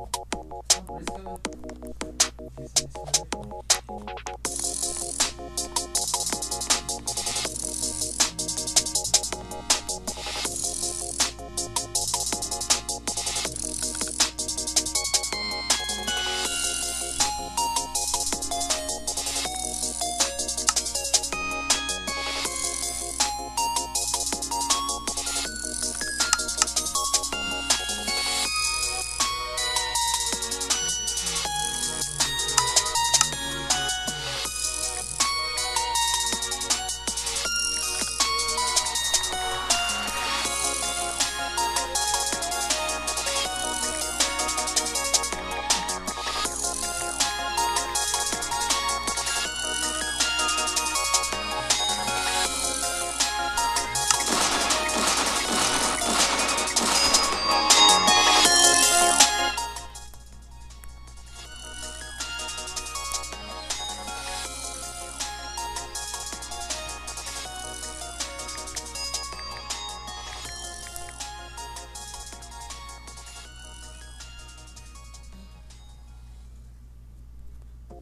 Por isso que eu...